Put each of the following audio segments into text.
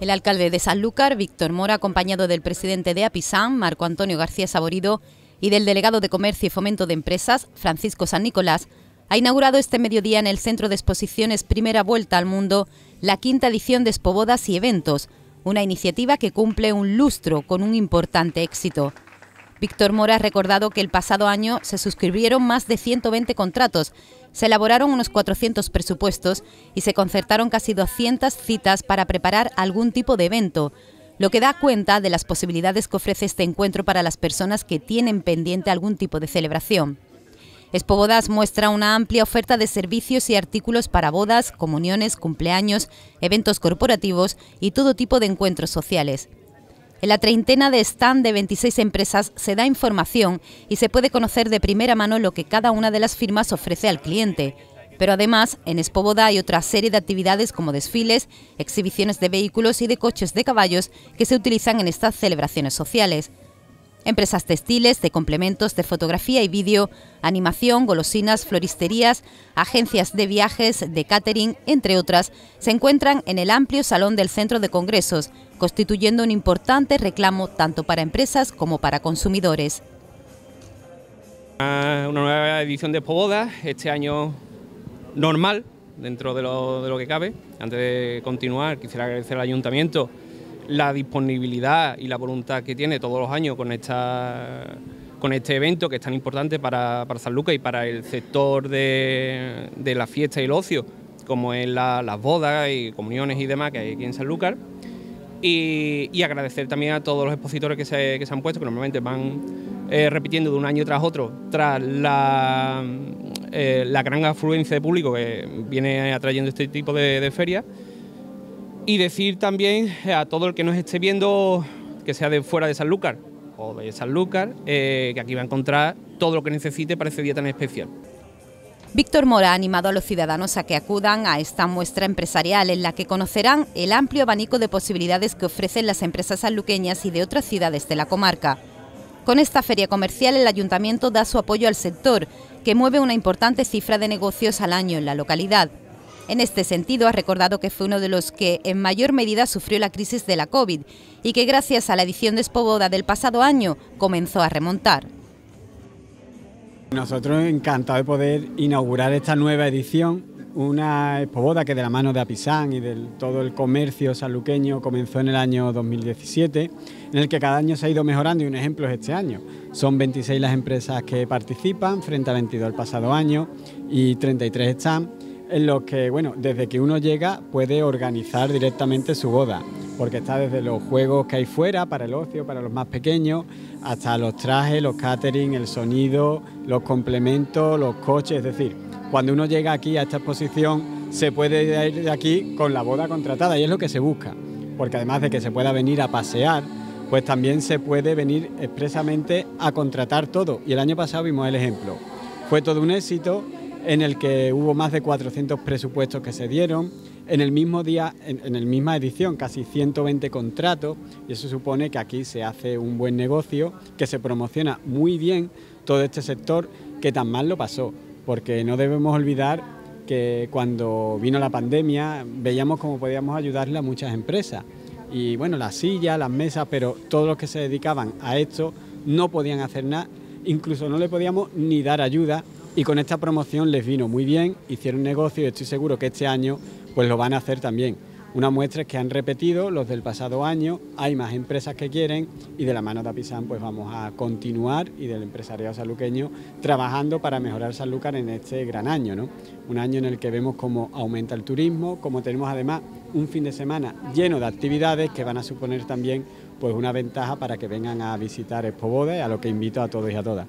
El alcalde de Sanlúcar, Víctor Mora, acompañado del presidente de Apisán, Marco Antonio García Saborido, y del delegado de Comercio y Fomento de Empresas, Francisco San Nicolás, ha inaugurado este mediodía en el Centro de Exposiciones Primera Vuelta al Mundo la quinta edición de Expobodas y Eventos, una iniciativa que cumple un lustro con un importante éxito. Víctor Mora ha recordado que el pasado año se suscribieron más de 120 contratos, se elaboraron unos 400 presupuestos y se concertaron casi 200 citas para preparar algún tipo de evento, lo que da cuenta de las posibilidades que ofrece este encuentro para las personas que tienen pendiente algún tipo de celebración. Bodas muestra una amplia oferta de servicios y artículos para bodas, comuniones, cumpleaños, eventos corporativos y todo tipo de encuentros sociales. En la treintena de stand de 26 empresas se da información y se puede conocer de primera mano lo que cada una de las firmas ofrece al cliente. Pero además, en Expoboda hay otra serie de actividades como desfiles, exhibiciones de vehículos y de coches de caballos que se utilizan en estas celebraciones sociales empresas textiles, de complementos, de fotografía y vídeo, animación, golosinas, floristerías, agencias de viajes, de catering, entre otras, se encuentran en el amplio salón del Centro de Congresos, constituyendo un importante reclamo tanto para empresas como para consumidores. Una nueva edición de Poboda, este año normal, dentro de lo, de lo que cabe. Antes de continuar, quisiera agradecer al Ayuntamiento la disponibilidad y la voluntad que tiene todos los años con esta con este evento que es tan importante para, para San Lucas y para el sector de, la fiesta y el ocio, como es las bodas y comuniones y demás que hay aquí en San Lucas. Y, agradecer también a todos los expositores que se, han puesto, que normalmente van eh, repitiendo de un año tras otro, tras la, eh, la gran afluencia de público que viene atrayendo este tipo de, de ferias. Y decir también a todo el que nos esté viendo, que sea de fuera de Sanlúcar o de Sanlúcar, eh, que aquí va a encontrar todo lo que necesite para ese día tan especial. Víctor Mora ha animado a los ciudadanos a que acudan a esta muestra empresarial en la que conocerán el amplio abanico de posibilidades que ofrecen las empresas sanluqueñas y de otras ciudades de la comarca. Con esta feria comercial el ayuntamiento da su apoyo al sector, que mueve una importante cifra de negocios al año en la localidad. En este sentido, ha recordado que fue uno de los que en mayor medida sufrió la crisis de la COVID y que gracias a la edición de Espoboda del pasado año comenzó a remontar. Nosotros encantados de poder inaugurar esta nueva edición, una Espoboda que de la mano de Apisán y de todo el comercio saluqueño comenzó en el año 2017, en el que cada año se ha ido mejorando y un ejemplo es este año. Son 26 las empresas que participan frente a 22 el pasado año y 33 están en los que, bueno, desde que uno llega puede organizar directamente su boda, porque está desde los juegos que hay fuera para el ocio, para los más pequeños, hasta los trajes, los catering, el sonido, los complementos, los coches, es decir, cuando uno llega aquí a esta exposición se puede ir de aquí con la boda contratada y es lo que se busca, porque además de que se pueda venir a pasear, pues también se puede venir expresamente a contratar todo. Y el año pasado vimos el ejemplo. Fue todo un éxito, en el que hubo más de 400 presupuestos que se dieron. En el mismo día, en, la misma edición, casi 120 contratos, y eso supone que aquí se hace un buen negocio, que se promociona muy bien todo este sector que tan mal lo pasó, porque no debemos olvidar que cuando vino la pandemia veíamos cómo podíamos ayudarle a muchas empresas. Y bueno, las sillas, las mesas, pero todos los que se dedicaban a esto no podían hacer nada, incluso no le podíamos ni dar ayuda y con esta promoción les vino muy bien, hicieron negocio y estoy seguro que este año pues lo van a hacer también. Una muestra es que han repetido los del pasado año, hay más empresas que quieren y de la mano de Apisán pues vamos a continuar y del empresariado saluqueño trabajando para mejorar Sanlúcar en este gran año, ¿no? Un año en el que vemos cómo aumenta el turismo, como tenemos además un fin de semana lleno de actividades que van a suponer también pues una ventaja para que vengan a visitar Expo a lo que invito a todos y a todas.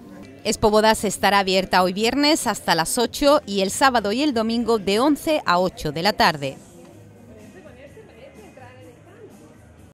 Bodas estará abierta hoy viernes hasta las 8 y el sábado y el domingo de 11 a 8 de la tarde.